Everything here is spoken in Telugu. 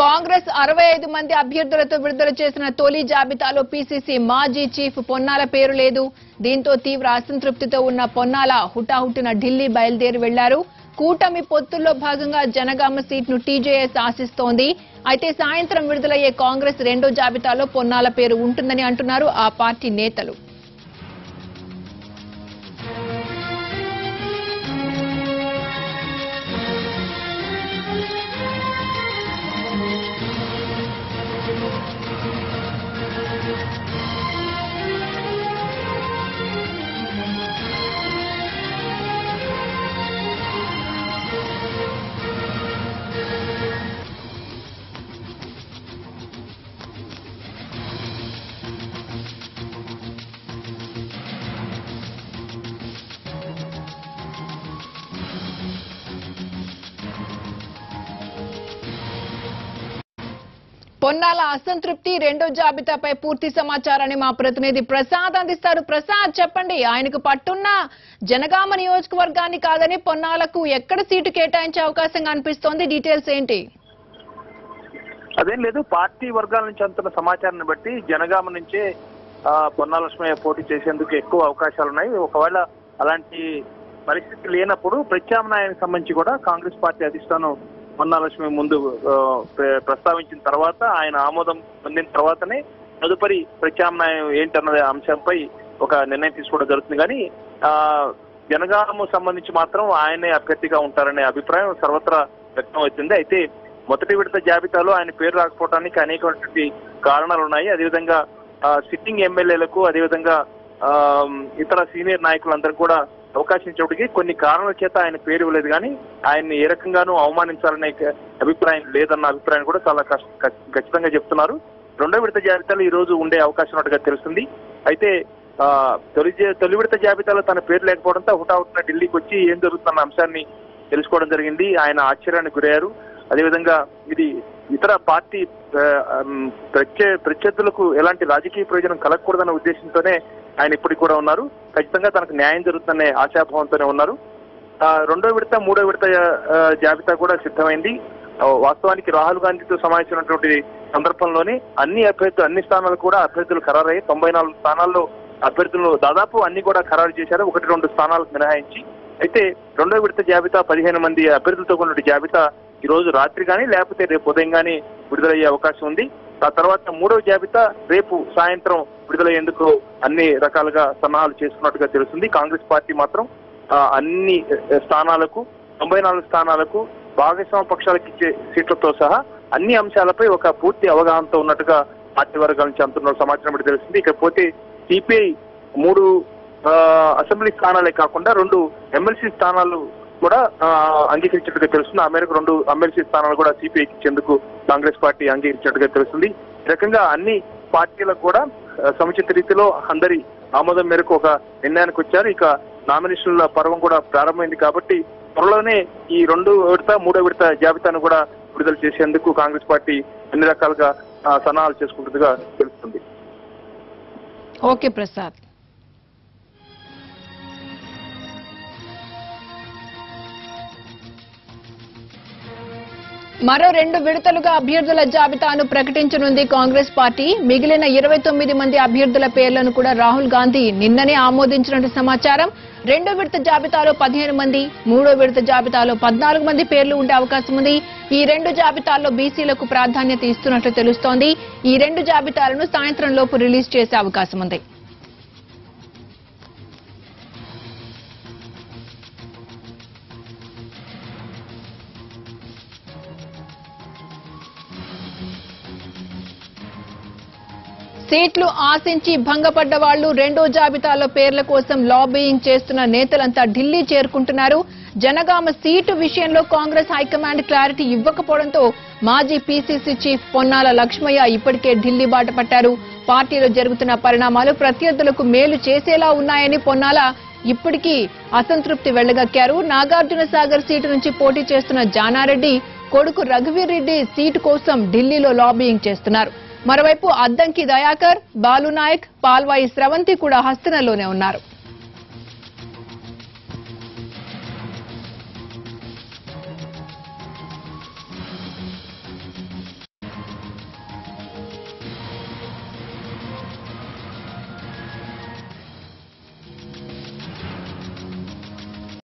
కాంగ్రెస్ అరవై ఐదు మంది అభ్యర్థులతో విడుదల చేసిన తొలి జాబితాలో పీసీసీ మాజీ చీఫ్ పొన్నాల పేరు లేదు. దీంతో తీవ్ర అసంతృప్తితో ఉన్న పొన్నాల హుటాహుటిన ఢిల్లీ బయలుదేరి వెళ్ళారు. కూటమి పొత్తుల్లో భాగంగా జనగామ సీట్ను టీజేఎస్ ఆశిస్తోంది. అయితే సాయంత్రం విడుదలయ్యే కాంగ్రెస్ రెండో జాబితాలో పొన్నాల పేరు ఉంటుందని అంటున్నారు ఆ పార్టీ నేతలు. పొన్నాల అసంతృప్తి రెండో జాబితాపై పూర్తి సమాచారాన్ని మా ప్రతినిధి ప్రసాద్ అందిస్తారు. ప్రసాద్ చెప్పండి ఆయనకు పట్టున్న జనగామ నియోజకవర్గాన్ని కాదని పొన్నాలకు ఎక్కడ సీటు కేటాయించే అవకాశం కనిపిస్తోంది డీటెయిల్స్ ఏంటి? అదేం లేదు పార్టీ వర్గాల నుంచి అందుతున్న సమాచారాన్ని బట్టి జనగామ నుంచే పొన్నాలక్ష్మయ్య పోటీ చేసేందుకు ఎక్కువ అవకాశాలు ఉన్నాయి ఒకవేళ అలాంటి పరిస్థితి లేనప్పుడు ప్రత్యామ్నాయానికి సంబంధించి కూడా కాంగ్రెస్ పార్టీ అధిష్టానం పొన్నాలక్ష్మి ముందు ప్రస్తావించిన తర్వాత ఆయన ఆమోదం పొందిన తర్వాతనే తదుపరి ప్రత్యామ్నాయం ఏంటన్న అంశంపై ఒక నిర్ణయం తీసుకోవడం జరుగుతుంది. కానీ ఆ జనగామ సంబంధించి మాత్రం ఆయనే అభ్యర్థిగా ఉంటారనే అభిప్రాయం సర్వత్రా వ్యక్తం అవుతుంది. అయితే మొదటి విడత జాబితాలో ఆయన పేరు రాకపోవడానికి అనేకటువంటి కారణాలు ఉన్నాయి. అదేవిధంగా సిట్టింగ్ ఎమ్మెల్యేలకు అదేవిధంగా ఆ, ఇతర సీనియర్ నాయకులందరూ కూడా అవకాశం ఇచ్చేప్పటికి కొన్ని కారణాల చేత ఆయన పేరు ఇవ్వలేదు కానీ ఆయన్ని ఏ రకంగానూ అవమానించాలనే అభిప్రాయం లేదన్న అభిప్రాయం కూడా చాలా కష్ట- ఖచ్చితంగా చెప్తున్నారు. రెండో విడత జాబితాలో ఈ రోజు ఉండే అవకాశం ఉన్నట్టుగా తెలుస్తుంది. అయితే తొలి తొలి విడత జాబితాలో తన పేరు లేకపోవడంతో హుటాహుటిన ఢిల్లీకి వచ్చి ఏం జరుగుతున్న అంశాన్ని తెలుసుకోవడం జరిగింది. ఆయన ఆశ్చర్యానికి గురయ్యారు. అదేవిధంగా ఇది ఇతర పార్టీ ప్రత్యే ప్రత్యర్థులకు ఎలాంటి రాజకీయ ప్రయోజనం కలగకూడదన్న ఉద్దేశంతోనే ఆయన ఇప్పటికి కూడా ఉన్నారు. ఖచ్చితంగా తనకు న్యాయం జరుగుతుందనే ఆశాభావంతోనే ఉన్నారు. రెండో విడత మూడో విడత జాబితా కూడా సిద్ధమైంది. వాస్తవానికి రాహుల్ గాంధీతో సమావేశమైనటువంటి సందర్భంలోనే అన్ని అభ్యర్థులు అన్ని స్థానాలు కూడా అభ్యర్థులు ఖరారయ్యాయి. తొంభై నాలుగు స్థానాల్లో అభ్యర్థులు దాదాపు అన్ని కూడా ఖరారు చేశారు. ఒకటి రెండు స్థానాలకు మినహాయించి. అయితే రెండో విడత జాబితా పదిహేను మంది అభ్యర్థులతో కూడిన జాబితా ఈ రోజు రాత్రి కానీ లేకపోతే రేపు ఉదయం కానీ విడుదలయ్యే అవకాశం ఉంది. ఆ తర్వాత మూడవ జాబితా రేపు సాయంత్రం విడుదలయ్యేందుకు అన్ని రకాలుగా సన్నాహాలు చేసుకున్నట్టుగా తెలుస్తుంది. కాంగ్రెస్ పార్టీ మాత్రం అన్ని స్థానాలకు తొంభై నాలుగు స్థానాలకు భాగస్వామ్య పక్షాలకు ఇచ్చే సీట్లతో సహా అన్ని అంశాలపై ఒక పూర్తి అవగాహనతో ఉన్నట్టుగా పార్టీ వర్గాల నుంచి అందుతున్న సమాచారం ఇప్పుడు తెలుస్తుంది. ఇకపోతే సిపిఐ మూడు అసెంబ్లీ స్థానాలే కాకుండా రెండు ఎమ్మెల్సీ స్థానాలు కూడా అంగీకరించినట్టుగా తెలుస్తుంది. ఆ మేరకు రెండు ఎమ్మెల్సీ స్థానాలు కూడా సిపిఐకి ఇచ్చేందుకు కాంగ్రెస్ పార్టీ అంగీకరించినట్టుగా తెలుస్తుంది. ఈ రకంగా అన్ని పార్టీలకు కూడా సముచిత రీతిలో అందరి ఆమోదం మేరకు ఒక నిర్ణయానికి వచ్చారు. ఇక నామినేషన్ల పర్వం కూడా ప్రారంభమైంది కాబట్టి త్వరలోనే ఈ రెండు విడత మూడో విడత జాబితాను కూడా విడుదల చేసేందుకు కాంగ్రెస్ పార్టీ అన్ని రకాలుగా సన్నాహాలు చేసుకుంటుందిగా తెలుస్తుంది. ఓకే ప్రసాద్. మరో రెండు విడతలుగా అభ్యర్థుల జాబితాను ప్రకటించనుంది కాంగ్రెస్ పార్టీ. మిగిలిన ఇరవై తొమ్మిది మంది అభ్యర్థుల పేర్లను కూడా రాహుల్ గాంధీ నిన్ననే ఆమోదించినట్టు సమాచారం. రెండో విడత జాబితాలో పదిహేను మంది మూడో విడత జాబితాలో పద్నాలుగు మంది పేర్లు ఉండే అవకాశం ఉంది. ఈ రెండు జాబితాల్లో బీసీలకు ప్రాధాన్యత ఇస్తున్నట్లు తెలుస్తోంది. ఈ రెండు జాబితాలను సాయంత్రం లోపు రిలీజ్ చేసే అవకాశం ఉంది. సీట్లు ఆశించి భంగపడ్డ వాళ్ళు రెండో జాబితాలో పేర్ల కోసం లాబీయింగ్ చేస్తున్న నేతలంతా ఢిల్లీ చేరుకుంటున్నారు. జనగామ సీటు విషయంలో కాంగ్రెస్ హైకమాండ్ క్లారిటీ ఇవ్వకపోవడంతో మాజీ పీసీసీ చీఫ్ పొన్నాల లక్ష్మయ్య ఇప్పటికే ఢిల్లీ బాట పట్టారు. పార్టీలో జరుగుతున్న పరిణామాలు ప్రత్యర్థులకు మేలు చేసేలా ఉన్నాయని పొన్నాల ఇప్పటికీ అసంతృప్తి వెళ్ళగక్కారు. నాగార్జున సాగర్ సీటు నుంచి పోటీ చేస్తున్న జానారెడ్డి కొడుకు రఘువీర్ రెడ్డి సీటు కోసం ఢిల్లీలో లాబీయింగ్ చేస్తున్నారు. మరోవైపు అద్దంకి దయాకర్ బాలునాయక్ పాల్వాయి స్రవంతి కూడా హస్తనలోనే ఉన్నారు.